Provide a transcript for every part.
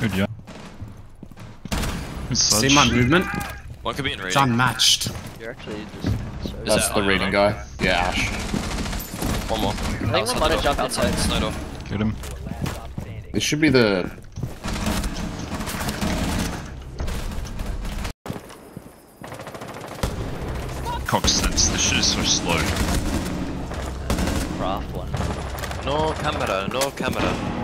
Good, yeah. Good See sludge. my movement? One could be in It's unmatched. You're actually just. So That's that the iron reading guy. Yeah, Ash. One more. I think Outside one might the have jumped Outside, inside. snow door. Get him. It should be the. Cock sense, this shit is so slow. Craft one. No camera, no camera.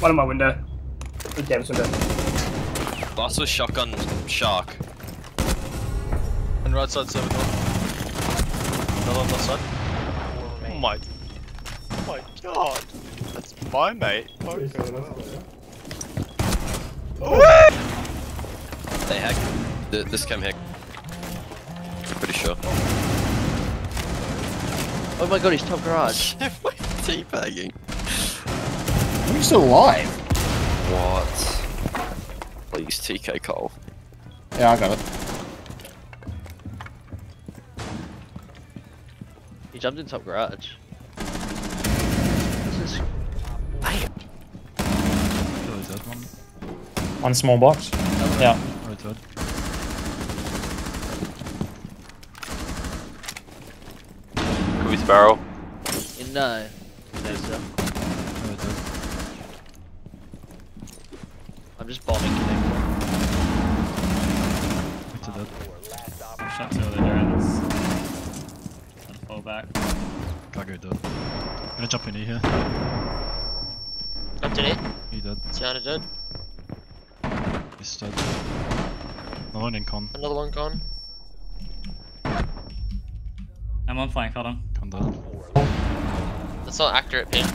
One in my window. Big Davis window. Last was shotgun shark. And right side seven door. Another on left side. Oh my. Oh my god. That's my mate. They hack. Th this cam hack. Pretty sure. Oh my god, he's top garage. Teabagging. Are you still alive? What? Please, TK Cole. Yeah, I got it. He jumped in top garage. This is. Really dead one. One small box. Yeah. Right dead. Who's barrel? In no. No, sir. Right dead. I'm just bombing connector. Right to dead. Shot two other drones. Gonna fall back. Gago dead. Gonna jump in E here. Jumped in it. He dead. Tiana dead. He's dead. Another one in con. Another one gone. I'm on flank, hold on. Con dead. That's not accurate, pin.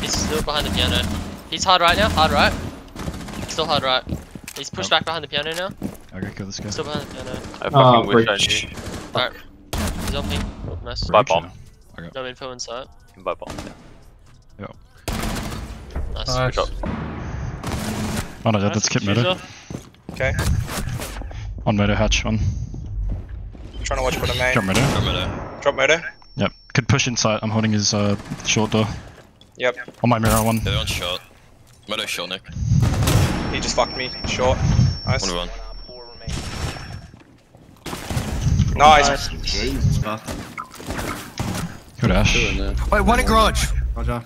He's still behind the piano. He's hard right now, hard right. Still hard right. He's pushed Yep. back behind the piano now. Okay, kill this guy. Still behind the piano. I fucking wish I knew. Alright. He's on me. Oh, nice. By bomb. No info inside. By bomb. Nice. Nice. Good job. Oh no, dead. That's Kit Meadow. Okay. On Meadow hatch, one. Trying to watch for the main. Drop Meadow. Drop Meadow. Drop murder. Yep. Could push inside. I'm holding his uh, short door. Yep. On my mirror, one. The other one's short. Meadow short, Nick. He just fucked me. Short. Nice. One of one. Nice. Jesus, fuck. Good Ash. Two in there. Wait, one in garage. Roger.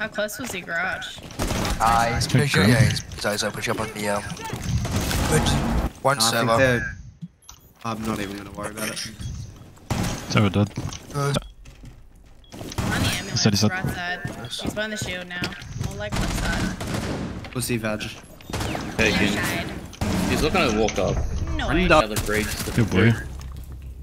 How close was the garage? Ah, he's Good pushing. girl. Yeah, he's, he's always pushing up on the um. Good. One I server. I'm not even gonna worry about it. So dead. Good. On the ambulance, Said he said- right side. He's behind the shield now. More like left side. Pussy vag. Left side. He's looking to walk up. No. Another breach. Good boy.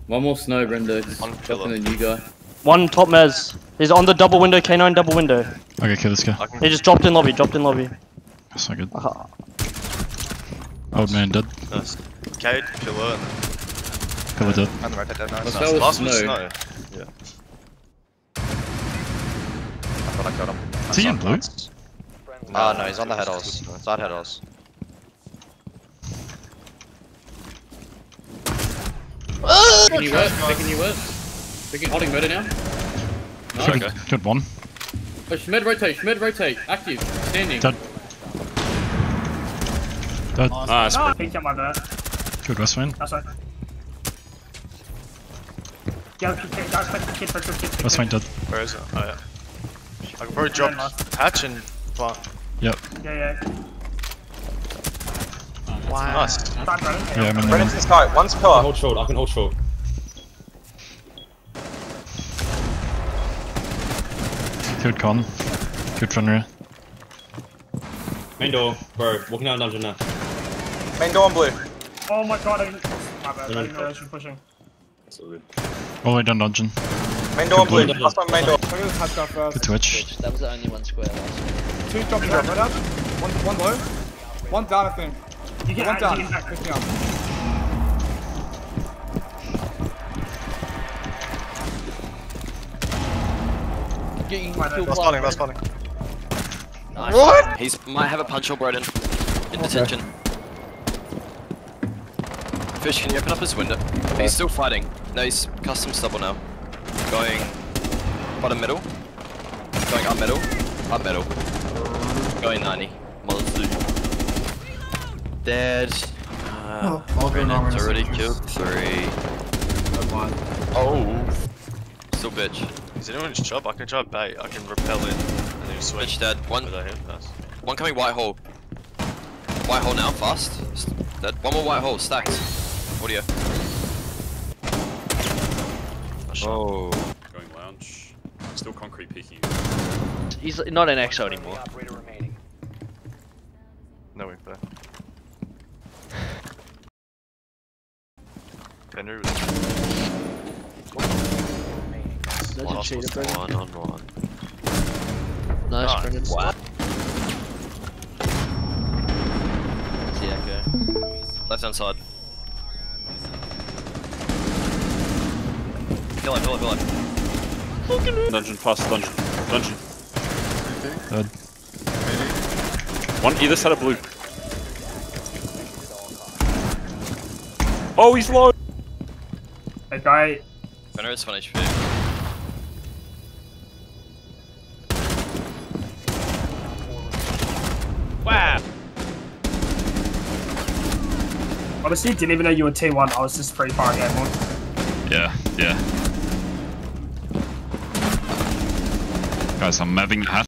One more snow, Brenda. Just One dropping the new guy. One top mez. He's on the double window, K9 double window. Okay, kill this guy. He just dropped in lobby, dropped in lobby. That's not good. Ah. Old man dead. Nice. Cade, killer. Killer dead. And the red dead. Nice. Let's nice. Last one's snow. snow. I thought I got him. Is he in blue? Ah, no, he's on the headers. Side headers. Picking you up, picking you up. Picking, holding murder now. No. Good, good one. Oh, Schmed rotate, Schmed rotate. Active, standing. Dead. Dead. Nice. No, he jumped my vert. Good West Wing. That's right. Go, kid. dead. Where is it? Oh yeah. I can probably drop hatch and plant. Yep. Yeah, yeah. Nice. Start running. Yeah, I'm in there. Brennan's in sky. One's pillar. Hold short, I can hold short. Good con. Good Fenrir. Main door, bro. Walking down dungeon now. Main door on blue. Oh my god, I didn't. My bad, I didn't realize you were pushing. All the way down dungeon. Main door on blue. Good. Last one, main door. Good twitch. That was the only one square last. Two dropping down, right up. One, one low. One down, I think. You get One down. you get back. Getting Right, kill that's plant. That's spawning. Nice. What? He's might have a punch or Broden. In detention. Fish, can you open up his window? He's still fighting. No, he's custom stubble now. Going bottom middle. Going up middle. Up middle. Going 90. Mazu. Dead. Uh, Oh, all good Brennan's already killed three. One. Oh. Still bitch. Is anyone just chop? I can try bait. I can repel in and then switch. Bitch dead. One, With a hit. Nice. one coming white hole. White hole now, fast. S- Dead. One more white hole, stacked. Audio. Oh. Going lounge. Still concrete peeking. He's not an EXO anymore. No way there. Benru was That's a cheater, Brendan. one on one. Nice, Nice. Brendan. Wow. It's the echo. Left hand side. Kill him, kill him, kill him. Dungeon, fast dungeon. Dungeon. Dead. One either side of blue. Oh, he's low! I guy. Benru is 1 HP. Wow. Honestly, didn't even know you were T1. I was just pretty far ahead, man. Yeah, yeah. I'm having